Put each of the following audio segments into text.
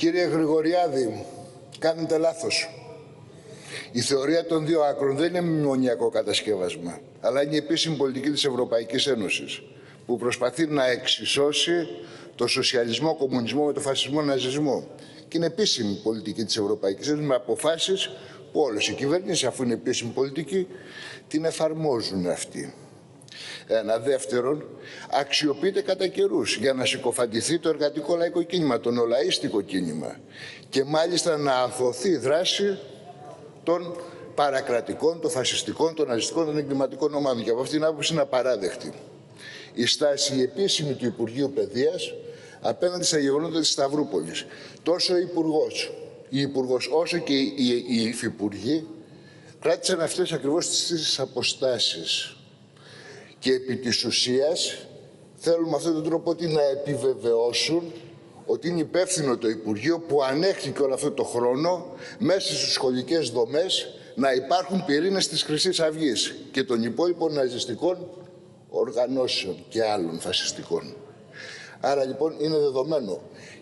Κύριε Γρηγοριάδη, κάνετε λάθος. Η θεωρία των δύο άκρων δεν είναι μνημονιακό κατασκεύασμα, αλλά είναι η επίσημη πολιτική της Ευρωπαϊκής Ένωσης, που προσπαθεί να εξισώσει το σοσιαλισμό, κομμουνισμό με το φασισμό, ναζισμό. Και είναι επίσημη πολιτική της Ευρωπαϊκής Ένωσης με αποφάσεις που όλες οι κυβέρνησεις, αφού είναι επίσημη πολιτική, την εφαρμόζουν αυτή. Ένα δεύτερον, αξιοποιείται κατά καιρούς για να συκοφαντηθεί το εργατικό λαϊκό κίνημα, το νολαίστικο κίνημα και μάλιστα να αθωθεί δράση των παρακρατικών, των φασιστικών, των ναζιστικών, των εγκληματικών ομάδων. Και από αυτήν την άποψη είναι απαράδεκτη. Η στάση η επίσημη του Υπουργείου Παιδείας απέναντι στα γεγονότα της Σταυρούπολης. Τόσο ο Υπουργός, η Υπουργός όσο και οι, οι, οι υφυπουργοί κράτησαν αυτές ακριβώς τις αποστάσεις και επί της ουσίας θέλουν με αυτόν τον τρόπο ότι να επιβεβαιώσουν ότι είναι υπεύθυνο το Υπουργείο που ανέχθηκε όλο αυτό το χρόνο μέσα στις σχολικές δομές να υπάρχουν πυρήνες της Χρυσής Αυγής και των υπόλοιπων ναζιστικών οργανώσεων και άλλων φασιστικών. Άρα λοιπόν είναι δεδομένο.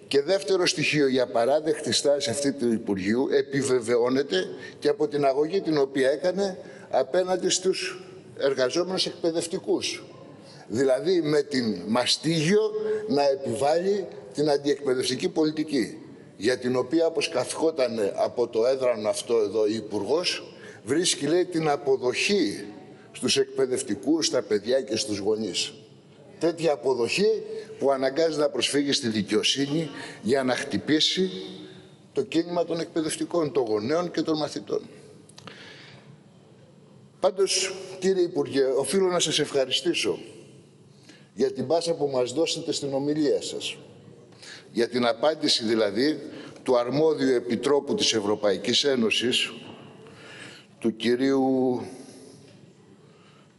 Και δεύτερο στοιχείο, για παράδεκτη στάση αυτή του Υπουργείου επιβεβαιώνεται και από την αγωγή την οποία έκανε απέναντι στους εργαζόμενους εκπαιδευτικούς. Δηλαδή με την μαστίγιο να επιβάλλει την αντιεκπαιδευτική πολιτική για την οποία όπως καθόταν από το έδρανο αυτό εδώ η υπουργός, βρίσκει λέει την αποδοχή στους εκπαιδευτικούς, στα παιδιά και στους γονείς. Τέτοια αποδοχή που αναγκάζει να προσφύγει στη δικαιοσύνη για να χτυπήσει το κίνημα των εκπαιδευτικών, των γονέων και των μαθητών. Πάντως, κύριε Υπουργέ, οφείλω να σας ευχαριστήσω για την πάσα που μας δώσετε στην ομιλία σας. Για την απάντηση δηλαδή του αρμόδιου επιτρόπου της Ευρωπαϊκής Ένωσης, του κυρίου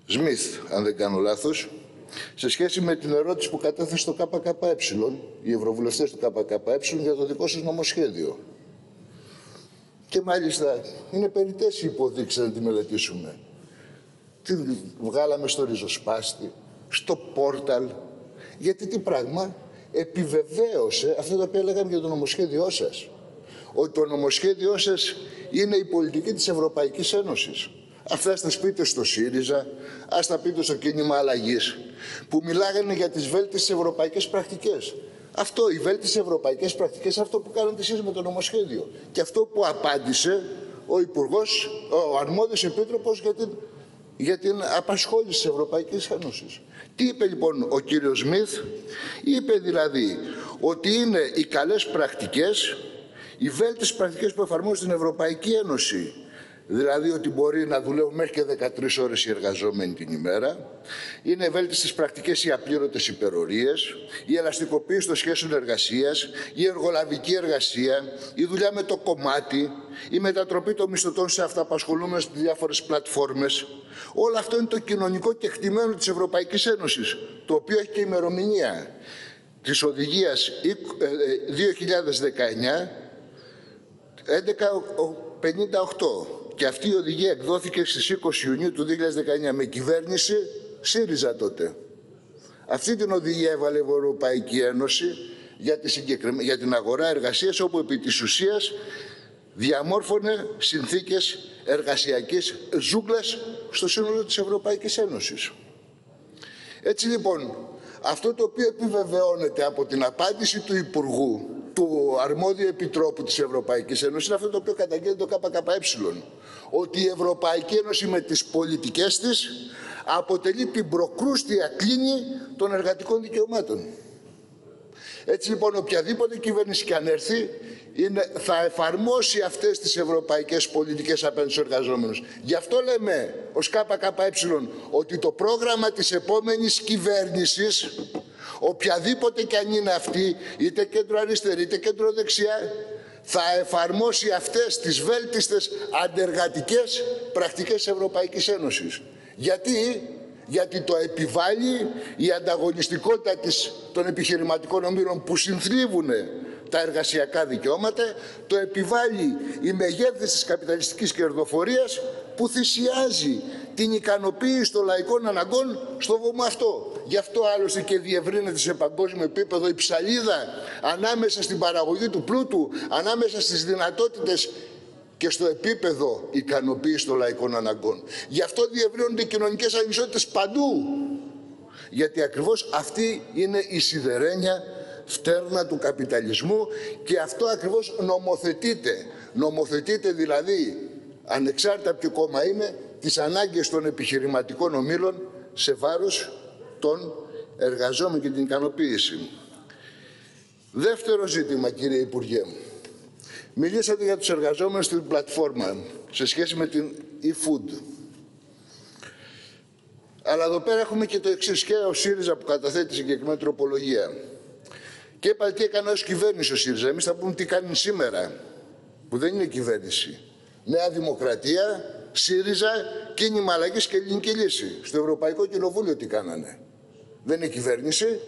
Σμιθ, αν δεν κάνω λάθος, σε σχέση με την ερώτηση που κατέθεσε το ΚΚΕ, οι ευρωβουλευτές του ΚΚΕ, για το δικό σας νομοσχέδιο. Και μάλιστα είναι περιττές οι υποδείξεις να τη μελετήσουμε. Τι βγάλαμε στο ριζοσπάστη, στο πόρταλ. Γιατί τι πράγμα επιβεβαίωσε αυτό το οποίο λέγαμε για το νομοσχέδιό σας. Ότι το νομοσχέδιό σας είναι η πολιτική της Ευρωπαϊκής Ένωσης. Αυτά στα πείτε στο ΣΥΡΙΖΑ, ας τα πείτε στο κίνημα αλλαγής, που μιλάγανε για τις βέλτιστες ευρωπαϊκές πρακτικές. Αυτό, οι βέλτιστες ευρωπαϊκές πρακτικές, αυτό που κάνετε εσείς με το νομοσχέδιο. Και αυτό που απάντησε ο Υπουργός, ο αρμόδιος Επίτροπος για την για την απασχόληση της Ευρωπαϊκής Ένωσης. Τι είπε λοιπόν ο κύριος Σμιθ, είπε δηλαδή ότι είναι οι καλές πρακτικές, οι βέλτιστες πρακτικές που εφαρμόζει στην Ευρωπαϊκή Ένωση δηλαδή ότι μπορεί να δουλεύουν μέχρι και 13 ώρες οι εργαζόμενοι την ημέρα. Είναι ευέλτιστες πρακτικές οι απλήρωτες υπερορίες, η ελαστικοποίηση των σχέσεων εργασίας, η εργολαβική εργασία, η δουλειά με το κομμάτι, η μετατροπή των μισθωτών σε αυταπασχολούμενες στις διάφορες πλατφόρμες. Όλο αυτό είναι το κοινωνικό κεκτημένο της Ευρωπαϊκής Ένωσης, το οποίο έχει και ημερομηνία της οδηγίας 2019 1158 και αυτή η οδηγία εκδόθηκε στις 20 Ιουνίου του 2019 με κυβέρνηση ΣΥΡΙΖΑ τότε. Αυτή την οδηγία έβαλε η Ευρωπαϊκή Ένωση για, τη για την αγορά εργασίας όπου επί της ουσίας διαμόρφωνε συνθήκες εργασιακής ζούγκλας στο σύνολο της Ευρωπαϊκής Ένωσης. Έτσι λοιπόν, αυτό το οποίο επιβεβαιώνεται από την απάντηση του Υπουργού του αρμόδιου επιτρόπου της Ευρωπαϊκής Ένωσης είναι αυτό το οποίο καταγγέλνει το ΚΚΕ. Ότι η Ευρωπαϊκή Ένωση με τις πολιτικές της αποτελεί την προκρούστια κλίνη των εργατικών δικαιωμάτων. Έτσι λοιπόν οποιαδήποτε κυβέρνηση και αν έρθει είναι, θα εφαρμόσει αυτές τις ευρωπαϊκές πολιτικές απέναντι στους εργαζόμενους. Γι' αυτό λέμε ως ΚΚΕ ότι το πρόγραμμα της επόμενης κυβέρνησης οποιαδήποτε και αν είναι αυτή, είτε κέντρο αριστερή είτε κέντρο δεξιά, θα εφαρμόσει αυτές τις βέλτιστες αντεργατικές πρακτικές Ευρωπαϊκής Ένωσης. Γιατί, γιατί το επιβάλλει η ανταγωνιστικότητα της, των επιχειρηματικών ομήρων που συνθρίβουν τα εργασιακά δικαιώματα, το επιβάλλει η μεγέθυνση της καπιταλιστικής κερδοφορίας που θυσιάζει την ικανοποίηση των λαϊκών αναγκών στο βωμό αυτό. Γι' αυτό άλλωστε και διευρύνεται σε παγκόσμιο επίπεδο η ψαλίδα ανάμεσα στην παραγωγή του πλούτου, ανάμεσα στις δυνατότητες και στο επίπεδο ικανοποίησης των λαϊκών αναγκών. Γι' αυτό διευρύνονται οι κοινωνικές ανισότητες παντού. Γιατί ακριβώς αυτή είναι η σιδερένια φτέρνα του καπιταλισμού και αυτό ακριβώς νομοθετείται. Νομοθετείται δηλαδή, ανεξάρτητα ποιο κόμμα είναι, τις ανάγκες των επιχειρηματικών ομήλων σε βάρος των εργαζόμενων και την ικανοποίηση. Δεύτερο ζήτημα, κύριε Υπουργέ. Μιλήσατε για τους εργαζόμενους στην πλατφόρμα σε σχέση με την e-food. Αλλά εδώ πέρα έχουμε και το εξής και ο ΣΥΡΙΖΑ που καταθέτει συγκεκριμένη τροπολογία. Και είπατε τι έκανε ως κυβέρνηση ο ΣΥΡΙΖΑ. Εμείς θα πούμε τι κάνει σήμερα, που δεν είναι κυβέρνηση. Νέα Δημοκρατία, ΣΥΡΙΖΑ, κίνημα αλλαγής και ελληνική λύση. Στο Ευρωπαϊκό Κοινοβούλιο τι κάνανε. Δεν είναι κυβέρνηση.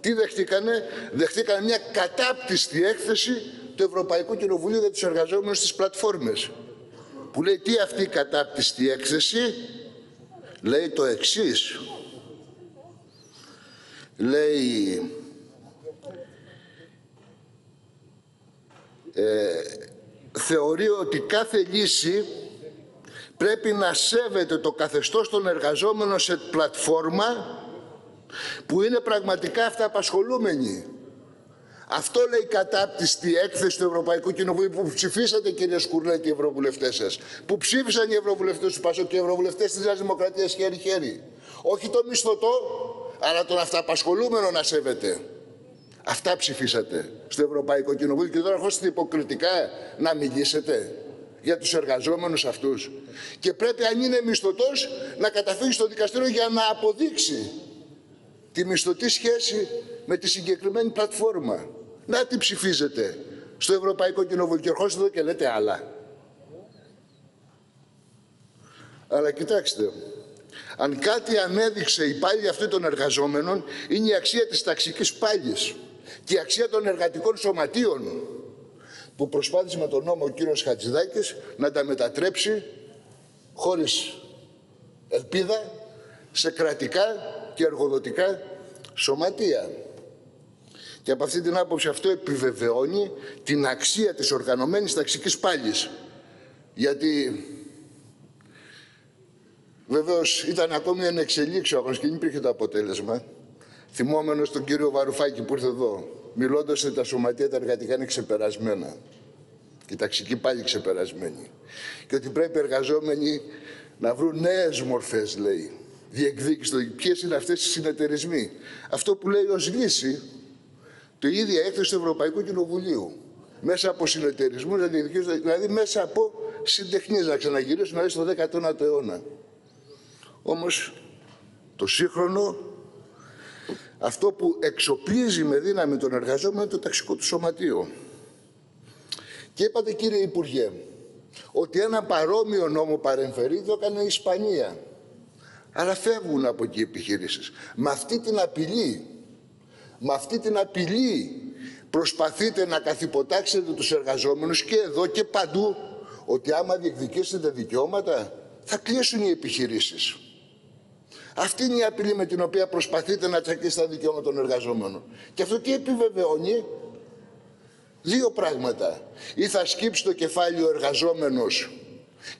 Τι δεχτήκανε, δεχτήκανε μια κατάπτυστη έκθεση του Ευρωπαϊκού Κοινοβουλίου για τους εργαζόμενους στις πλατφόρμες. Που λέει τι αυτή η κατάπτυστη έκθεση, λέει το εξής. Λέει ε, θεωρεί ότι κάθε λύση πρέπει να σέβεται το καθεστώς των εργαζόμενων σε πλατφόρμα που είναι πραγματικά αυταπασχολούμενοι. Αυτό λέει η κατάπτυστη έκθεση του Ευρωπαϊκού Κοινοβουλίου που ψηφίσατε, κύριε Σκουρλέτη, οι ευρωβουλευτές σας. Που ψήφισαν οι ευρωβουλευτές του Πασό και οι ευρωβουλευτές της Νέας Δημοκρατίας χέρι-χέρι. Όχι το μισθωτό, αλλά τον αυταπασχολούμενο να σέβεται. Αυτά ψηφίσατε στο Ευρωπαϊκό Κοινοβούλιο και τώρα χώσετε υποκριτικά να μιλήσετε για τους εργαζόμενους αυτούς. Και πρέπει αν είναι μισθωτός να καταφύγει στο δικαστήριο για να αποδείξει τη μισθωτή σχέση με τη συγκεκριμένη πλατφόρμα. Να τι ψηφίζετε στο Ευρωπαϊκό Κοινοβούλιο και ερχόσαστε εδώ και λέτε άλλα. Αλλά κοιτάξτε, αν κάτι ανέδειξε η πάλη αυτή των εργαζόμενων είναι η αξία της ταξικής πάλης και η αξία των εργατικών σωματείων που προσπάθησε με τον νόμο ο κύριος Χατζηδάκης να τα μετατρέψει χωρίς ελπίδα σε κρατικά και εργοδοτικά σωματεία. Και από αυτή την άποψη αυτό επιβεβαιώνει την αξία της οργανωμένης ταξικής πάλης. Γιατί βεβαίως ήταν ακόμη ένα εξελίξιο αγώνας και δεν υπήρχε το αποτέλεσμα. Θυμόμενος τον κύριο Βαρουφάκη που ήρθε εδώ, μιλώντας ότι τα σωματεία τα εργατικά είναι ξεπερασμένα. Και η ταξική πάλι ξεπερασμένη. Και ότι πρέπει οι εργαζόμενοι να βρουν νέες μορφές, λέει, διεκδίκηση. Ποιες είναι αυτές οι συνεταιρισμοί; Αυτό που λέει ω λύση το ίδια έκθεση του Ευρωπαϊκού Κοινοβουλίου. Μέσα από συνεταιρισμούς, δηλαδή μέσα από συντεχνίες να ξαναγυρίσουν να στο 19ο αιώνα. Όμως το σύγχρονο, αυτό που εξοπλίζει με δύναμη τον εργαζόμενο είναι το ταξικό του σωματείο. Και είπατε κύριε Υπουργέ, ότι ένα παρόμοιο νόμο παρεμφερεί το έκανε η Ισπανία. Αλλά φεύγουν από εκεί οι επιχειρήσεις. Με αυτή την απειλή, με αυτή την απειλή προσπαθείτε να καθυποτάξετε τους εργαζόμενους και εδώ και παντού ότι άμα διεκδικήσετε δικαιώματα θα κλείσουν οι επιχειρήσεις. Αυτή είναι η απειλή με την οποία προσπαθείτε να τσακίσετε τα δικαιώματα των εργαζόμενων. Και αυτό τι επιβεβαιώνει; Δύο πράγματα. Ή θα σκύψει το κεφάλι ο εργαζόμενος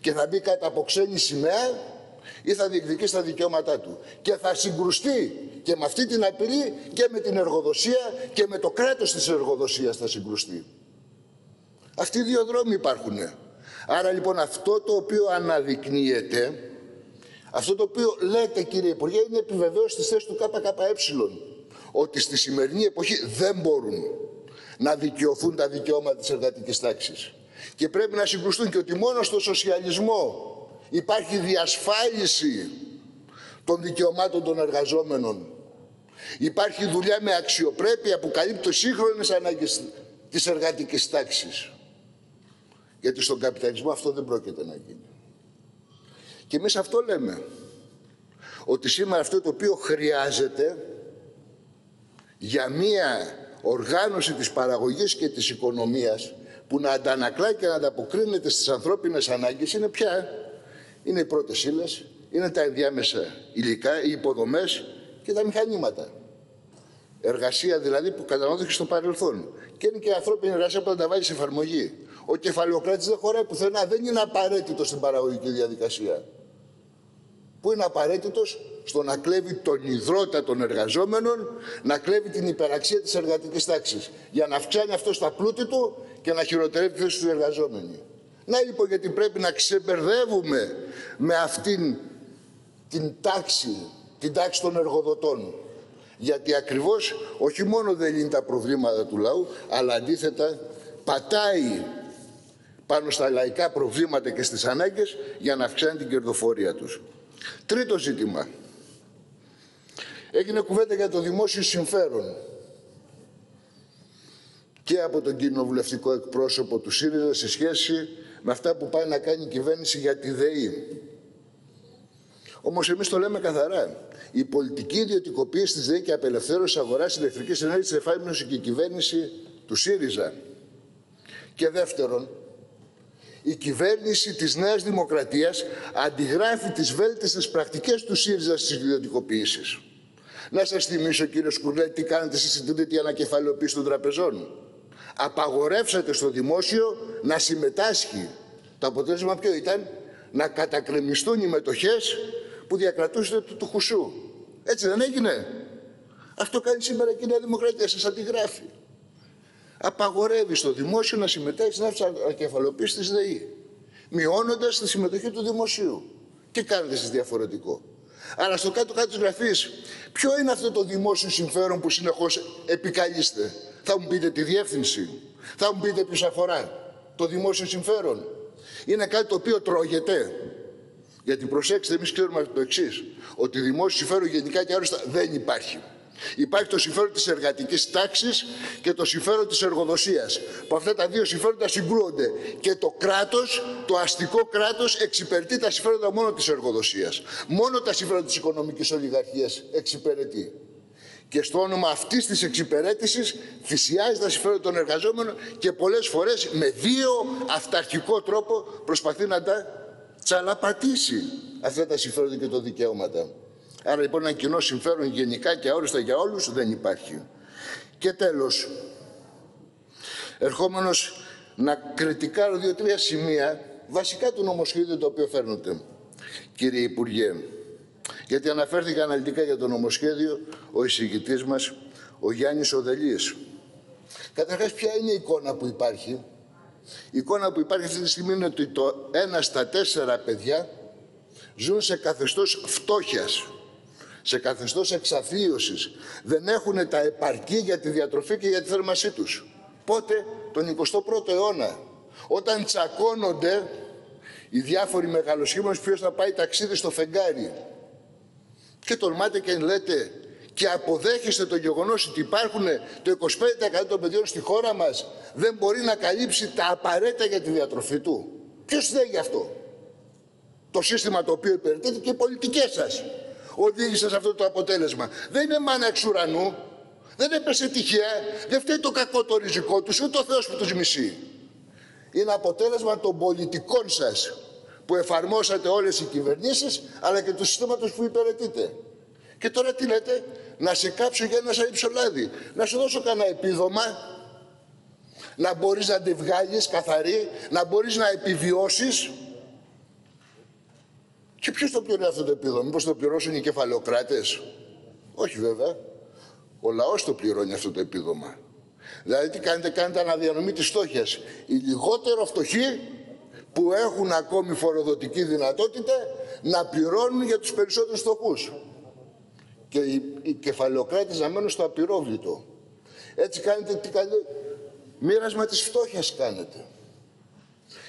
και θα μπει κατά από ξένη σημαία ή θα διεκδικήσει τα δικαιώματά του. Και θα συγκρουστεί και με αυτή την απειλή και με την εργοδοσία και με το κράτος της εργοδοσίας θα συγκρουστεί. Αυτοί οι δύο δρόμοι υπάρχουν. Άρα λοιπόν αυτό το οποίο αναδεικνύεται, αυτό το οποίο λέτε κύριε Υπουργέ είναι επιβεβαίωση της θέσης του ΚΚΕ ότι στη σημερινή εποχή δεν μπορούν να δικαιωθούν τα δικαιώματα της εργατικής τάξης. Και πρέπει να συγκρουστούν και ότι μόνο στο σοσιαλισμό υπάρχει διασφάλιση των δικαιωμάτων των εργαζόμενων. Υπάρχει δουλειά με αξιοπρέπεια που καλύπτει σύγχρονες ανάγκες της εργατικής τάξης. Γιατί στον καπιταλισμό αυτό δεν πρόκειται να γίνει. Και εμείς αυτό λέμε. Ότι σήμερα αυτό το οποίο χρειάζεται για μία οργάνωση της παραγωγής και της οικονομίας που να αντανακλά και να ανταποκρίνεται στις ανθρώπινες ανάγκες είναι πια είναι οι πρώτες ύλες, είναι τα ενδιάμεσα υλικά, οι υποδομές και τα μηχανήματα. Εργασία δηλαδή που καταναλώθηκε στο παρελθόν. Και είναι και η ανθρώπινη εργασία που θα τα βάλεις σε εφαρμογή. Ο κεφαλαιοκράτης δεν χωράει πουθενά, δεν είναι απαραίτητος στην παραγωγική διαδικασία. Που είναι απαραίτητος; Στο να κλέβει τον υδρότα των εργαζόμενων, να κλέβει την υπεραξία της εργατικής τάξης. Για να αυξάνει αυτό στα πλούτη του και να χειροτερεύει τη θέση του εργαζόμενοι. Να λοιπόν γιατί πρέπει να ξεμπερδεύουμε με αυτήν την τάξη, την τάξη των εργοδοτών. Γιατί ακριβώς όχι μόνο δεν λύνει τα προβλήματα του λαού, αλλά αντίθετα πατάει πάνω στα λαϊκά προβλήματα και στις ανάγκες για να αυξάνει την κερδοφορία τους. Τρίτο ζήτημα. Έγινε κουβέντα για το δημόσιο συμφέρον και από τον κοινοβουλευτικό εκπρόσωπο του ΣΥΡΙΖΑ σε σχέση με αυτά που πάει να κάνει η κυβέρνηση για τη ΔΕΗ. Όμως εμείς το λέμε καθαρά. Η πολιτική ιδιωτικοποίηση της ΔΕΗ και απελευθέρωση αγοράς ηλεκτρικής ενέργειας εφάρμοσε και η κυβέρνηση του ΣΥΡΙΖΑ. Και δεύτερον, η κυβέρνηση της Νέας Δημοκρατίας αντιγράφει τις βέλτιστες πρακτικές του ΣΥΡΙΖΑ στις ιδιωτικοποίησεις. Να σας θυμίσω κύριε Σκουρλέ τι κάνετε στην τρίτη ανακεφαλαιοποίηση των τραπεζών. Απαγορεύσατε στο δημόσιο να συμμετάσχει. Το αποτέλεσμα ποιο ήταν, να κατακρεμιστούν οι μετοχές που διακρατούσατε του, του Χουσού. Έτσι δεν έγινε. Αυτό κάνει σήμερα και η Νέα Δημοκρατία, σας αντιγράφει. Απαγορεύει στο δημόσιο να συμμετέχει στην ανακεφαλοποίηση της ΔΕΗ, μειώνοντας τη συμμετοχή του δημοσίου. Τι κάνετε εσείς διαφορετικό. Αλλά στο κάτω-κάτω της γραφής, ποιο είναι αυτό το δημόσιο συμφέρον που συνεχώς επικαλείστε; Θα μου πείτε τη διεύθυνση. Θα μου πείτε ποιος αφορά το δημόσιο συμφέρον. Είναι κάτι το οποίο τρώγεται. Γιατί προσέξτε, εμείς ξέρουμε το εξής, ότι δημόσιο συμφέρον γενικά και άριστα δεν υπάρχει. Υπάρχει το συμφέρον της εργατικής τάξης και το συμφέρον της εργοδοσίας. Που αυτά τα δύο συμφέροντα συγκρούονται. Και το κράτος, το αστικό κράτος, εξυπηρετεί τα συμφέροντα μόνο της εργοδοσίας. Μόνο τα συμφέροντα της οικονομικής ολιγαρχίας εξυπηρετεί. Και στο όνομα αυτής της εξυπηρέτησης θυσιάζει τα συμφέροντα των εργαζόμενων και πολλές φορές με δύο αυταρχικό τρόπο προσπαθεί να τα τσαλαπατήσει αυτά τα συμφέροντα και τα δικαιώματα. Άρα λοιπόν ένα κοινό συμφέρον γενικά και αόριστα για όλους δεν υπάρχει. Και τέλος, ερχόμενος να κριτικάρω δύο-τρία σημεία βασικά του νομοσχέδιου το οποίο φέρνετε, κύριε Υπουργέ. Γιατί αναφέρθηκε αναλυτικά για το νομοσχέδιο ο εισηγητής μας, ο Γιάννης Οδελής. Καταρχάς, ποια είναι η εικόνα που υπάρχει; Η εικόνα που υπάρχει αυτή τη στιγμή είναι ότι το ένα στα τέσσερα παιδιά ζουν σε καθεστώς φτώχειας σε καθεστώς εξαθλίωσης δεν έχουν τα επαρκή για τη διατροφή και για τη θέρμασή τους. Πότε, τον 21ο αιώνα, όταν τσακώνονται οι διάφοροι μεγαλοσχήμονες ποιος θα πάει ταξίδι στο φεγγάρι. Και τολμάτε και λέτε και αποδέχεστε το γεγονός ότι υπάρχουν το 25% των παιδιών στη χώρα μας δεν μπορεί να καλύψει τα απαραίτητα για τη διατροφή του; Ποιος θέλει γι' αυτό; Το σύστημα το οποίο υπηρετείται και οι πολιτικές σας οδήγησε σε αυτό το αποτέλεσμα. Δεν είναι μάνα εξ ουρανού. Δεν έπεσε τυχαία. Δεν φταίει το κακό το ριζικό τους, ούτε ο Θεός που τους μισεί. Είναι αποτέλεσμα των πολιτικών σας που εφαρμόσατε όλες οι κυβερνήσεις, αλλά και του συστήματος που υπηρετείτε. Και τώρα τι λέτε, να σε κάψω για ένα σαν λάδι. Να σου δώσω κανένα επίδομα, να μπορείς να τη βγάλεις καθαρή, να μπορείς να επιβιώσεις και ποιος το πληρώνει αυτό το επίδομα, Μήπως το πληρώσουν οι κεφαλαιοκράτες; Όχι βέβαια. Ο λαός το πληρώνει αυτό το επίδομα. Δηλαδή τι κάνετε, κάνετε αναδιανομή της φτώχειας. Οι λιγότερο φτωχοί που έχουν ακόμη φοροδοτική δυνατότητα να πληρώνουν για τους περισσότερους φτωχούς. Και οι, οι κεφαλαιοκράτες να μένουν στο απειρόβλητο. Έτσι κάνετε, τι κάνετε, μοίρασμα της φτώχειας κάνετε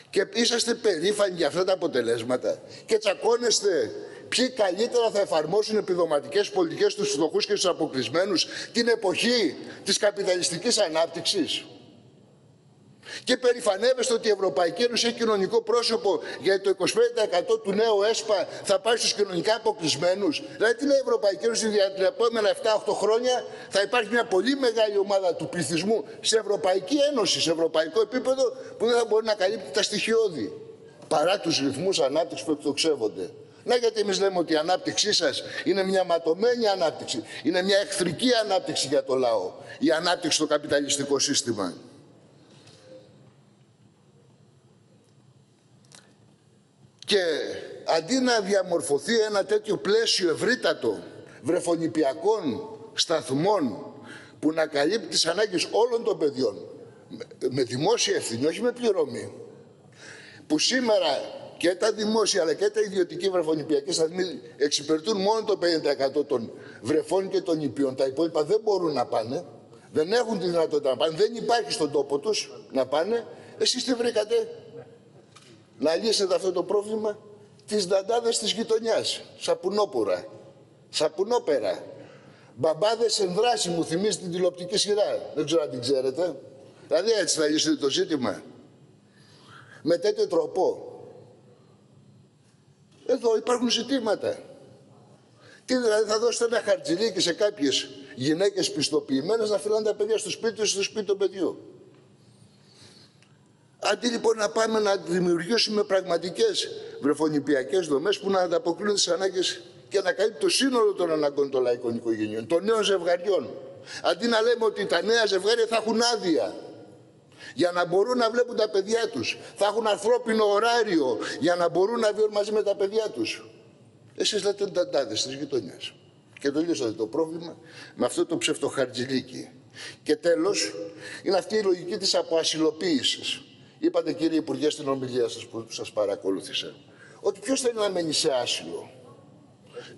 και είσαστε περήφανοι για αυτά τα αποτελέσματα και τσακώνεστε ποιοι καλύτερα θα εφαρμόσουν επιδοματικές πολιτικές στους φτωχούς και στους αποκλεισμένους την εποχή της καπιταλιστικής ανάπτυξης. Και περηφανεύεστε ότι η Ευρωπαϊκή Ένωση έχει κοινωνικό πρόσωπο γιατί το 25% του νέου ΕΣΠΑ θα πάει στους κοινωνικά αποκλεισμένους. Δηλαδή, τι λέει η Ευρωπαϊκή Ένωση για τα επόμενα 7-8 χρόνια θα υπάρχει μια πολύ μεγάλη ομάδα του πληθυσμού σε Ευρωπαϊκή Ένωση, σε ευρωπαϊκό επίπεδο, που δεν θα μπορεί να καλύπτει τα στοιχειώδη παρά τους ρυθμούς ανάπτυξης που εκτοξεύονται. Να γιατί εμείς λέμε ότι η ανάπτυξή σας είναι μια ματωμένη ανάπτυξη. Είναι μια εχθρική ανάπτυξη για το λαό. Η ανάπτυξη στο καπιταλιστικό σύστημα. Και αντί να διαμορφωθεί ένα τέτοιο πλαίσιο ευρύτατο βρεφονιπιακών σταθμών που να καλύπτει τις ανάγκες όλων των παιδιών με δημόσια ευθύνη, όχι με πληρωμή, που σήμερα και τα δημόσια αλλά και τα ιδιωτική βρεφονιπιακή σταθμοί εξυπηρετούν μόνο το 50% των βρεφών και των νηπιών. Τα υπόλοιπα δεν μπορούν να πάνε, δεν έχουν τη δυνατότητα να πάνε, δεν υπάρχει στον τόπο τους να πάνε. Εσείς τι βρήκατε, να λύσετε αυτό το πρόβλημα τις δαντάδες της γειτονιάς, σαπουνόπουρα, σαπουνόπερα. Μπαμπάδες εν δράση μου θυμίζει την τηλεοπτική σειρά. Δεν ξέρω αν την ξέρετε. Δηλαδή έτσι θα λύσετε το ζήτημα. Με τέτοιο τρόπο. Εδώ υπάρχουν ζητήματα. Τι δηλαδή θα δώσετε ένα χαρτζηλίκι σε κάποιες γυναίκες πιστοποιημένες να φυλάνε τα παιδιά στο σπίτι τους στο σπίτι του παιδιού. Αντί λοιπόν να πάμε να δημιουργήσουμε πραγματικές βρεφονιπιακές δομές που να ανταποκρίνουν τις ανάγκες και να καλύπτει το σύνολο των αναγκών των λαϊκών οικογενειών, των νέων ζευγαριών. Αντί να λέμε ότι τα νέα ζευγάρια θα έχουν άδεια για να μπορούν να βλέπουν τα παιδιά τους. Θα έχουν ανθρώπινο ωράριο για να μπορούν να βιώνουν μαζί με τα παιδιά τους. Εσείς λέτε ταντάδες της γειτονιάς. Και το λύσατε το πρόβλημα με αυτό το ψευτοχαρτζηλίκι. Και τέλος, είναι αυτή η λογική της αποασυλοποίησης. Είπατε κύριε Υπουργέ στην ομιλία σας που σας παρακολούθησα, ότι ποιος θέλει να μένει σε άσυλο;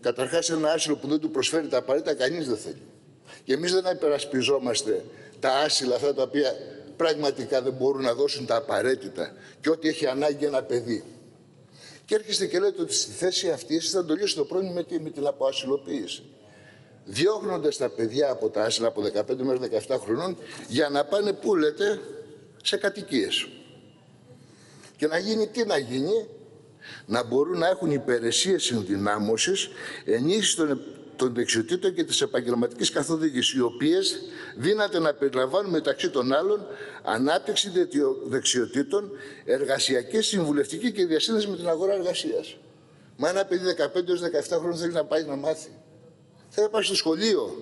Καταρχάς ένα άσυλο που δεν του προσφέρει τα απαραίτητα κανείς δεν θέλει. Και εμείς δεν υπερασπιζόμαστε τα άσυλα αυτά τα οποία πραγματικά δεν μπορούν να δώσουν τα απαραίτητα και ό,τι έχει ανάγκη ένα παιδί. Και έρχεστε και λέτε ότι στη θέση αυτή εσείς θα το λύσετε το πρόβλημα με, με την αποασυλοποίηση. Διώχνοντας τα παιδιά από τα άσυλα από 15 μέχρι 17 χρονών για να πάνε πού λέτε σε κατοικίες. Και να γίνει τι να γίνει, να μπορούν να έχουν υπηρεσίες ενδυνάμωσης, ενίσχυση των, των δεξιοτήτων και της επαγγελματικής καθοδήγησης, οι οποίες δύναται να περιλαμβάνουν μεταξύ των άλλων ανάπτυξη δεξιοτήτων, εργασιακή, συμβουλευτική και διασύνδεση με την αγορά εργασίας. Μα ένα παιδί 15-17 χρόνια θέλει να πάει να μάθει. Θέλει να πάει στο σχολείο.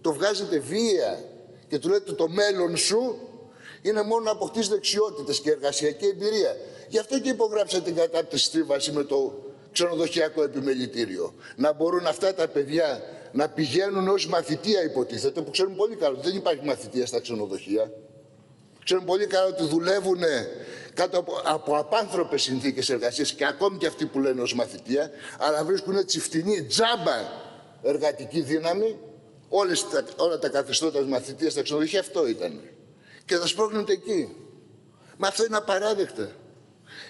Το βγάζετε βία και του λέτε το μέλλον σου είναι μόνο να αποκτήσει δεξιότητες και εργασιακή εμπειρία. Γι' αυτό και υπογράψατε την κατάπτυξη στρίβαση με το ξενοδοχειακό επιμελητήριο. Να μπορούν αυτά τα παιδιά να πηγαίνουν ως μαθητεία, υποτίθεται, που ξέρουν πολύ καλά ότι δεν υπάρχει μαθητεία στα ξενοδοχεία. Ξέρουν πολύ καλά ότι δουλεύουν κάτω από, από απάνθρωπες συνθήκες εργασίας και ακόμη και αυτοί που λένε ως μαθητεία, αλλά βρίσκουν έτσι φτηνή τζάμπα εργατική δύναμη, όλες, όλα τα καθεστώτα μαθητείας στα ξενοδοχεία αυτό ήταν και θα σπρώχνετε εκεί. Μα αυτό είναι απαράδεκτα.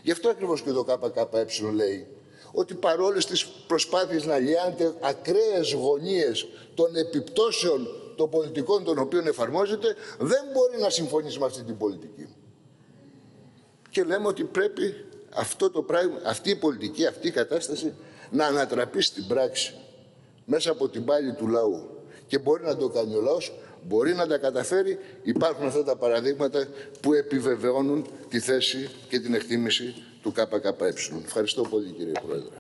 Γι' αυτό ακριβώς και το ΚΚΕ λέει ότι παρόλες τις προσπάθειες να λιάνετε ακραίες γωνίες των επιπτώσεων των πολιτικών των οποίων εφαρμόζεται, δεν μπορεί να συμφωνήσει με αυτή την πολιτική. Και λέμε ότι πρέπει αυτό το πράγμα, αυτή η πολιτική, αυτή η κατάσταση να ανατραπεί στην πράξη μέσα από την πάλη του λαού. Και μπορεί να το κάνει ο λαός μπορεί να τα καταφέρει. Υπάρχουν αυτά τα παραδείγματα που επιβεβαιώνουν τη θέση και την εκτίμηση του ΚΚΕ. Ευχαριστώ πολύ κύριε Πρόεδρε.